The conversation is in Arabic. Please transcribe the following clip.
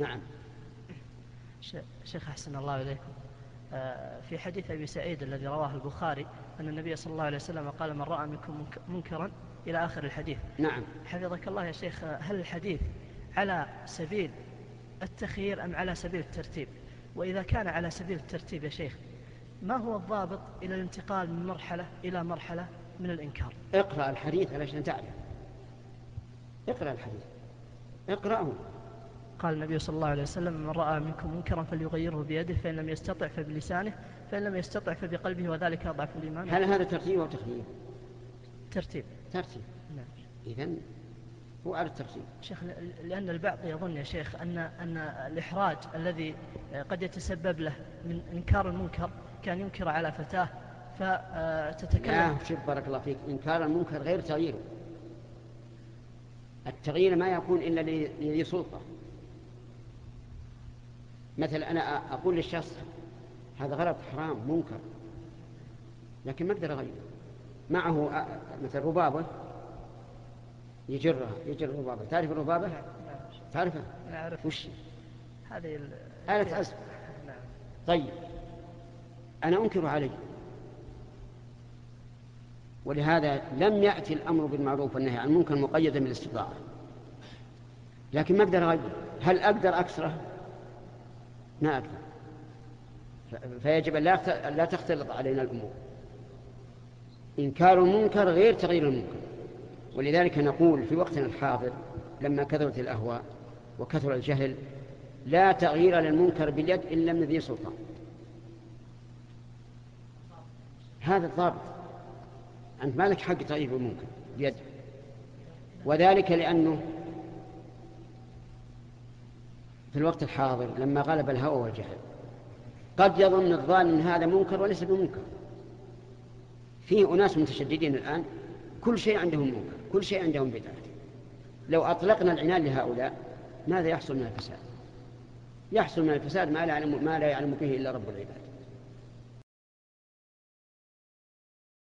نعم. شيخ أحسن الله إليكم. آه، في حديث أبي سعيد الذي رواه البخاري أن النبي صلى الله عليه وسلم قال من رأى منكم منكرا إلى آخر الحديث. نعم. حفظك الله يا شيخ هل الحديث على سبيل التخيير أم على سبيل الترتيب؟ وإذا كان على سبيل الترتيب يا شيخ ما هو الضابط إلى الانتقال من مرحلة إلى مرحلة من الإنكار؟ اقرأ الحديث علشان تعرف. اقرأ الحديث. اقرأه. قال النبي صلى الله عليه وسلم من رأى منكم منكرا فليغيره بيده فإن لم يستطع فبلسانه فإن لم يستطع فبقلبه وذلك أضعف الإيمان. هل هذا ترتيب أو تخيير؟ ترتيب. ترتيب. نعم. إذن هو على الترتيب. شيخ لأن البعض يظن يا شيخ أن, أن الإحراج الذي قد يتسبب له من إنكار المنكر كان ينكر على فتاة فتتكلم. لا شوف بارك الله فيك. إنكار المنكر غير تغييره. التغيير ما يكون إلا لذي سلطة. مثلا أنا أقول للشخص هذا غلط حرام منكر. لكن ما أقدر أغيره. معه مثل ربابة يجرها يجر الربابة تعرف الربابة؟ تعرفها؟ أعرف. وش؟ هذه آلة عزف طيب. أنا أنكر عليه. ولهذا لم يأتي الأمر بالمعروف والنهي عن المنكر مقيدا بالاستطاعة. لكن ما أقدر أغير هل أقدر أكسره؟ ما أقدر فيجب أن لا تختلط علينا الأمور. إنكار المنكر غير تغيير المنكر. ولذلك نقول في وقتنا الحاضر لما كثرت الأهواء وكثر الجهل لا تغيير للمنكر باليد إلا من ذي سلطان. هذا الضابط. أنت ما لك حق تغيير المنكر بيد. وذلك لأنه في الوقت الحاضر لما غلب الهوى والجهل. قد يظن الظالم هذا منكر وليس بمنكر. في أناس متشددين الآن كل شيء عندهم منكر كل شيء عندهم بدعة. لو أطلقنا العنان لهؤلاء ماذا يحصل من الفساد؟ يحصل من الفساد ما لا يعلم, ما لا يعلم به إلا رب العباد.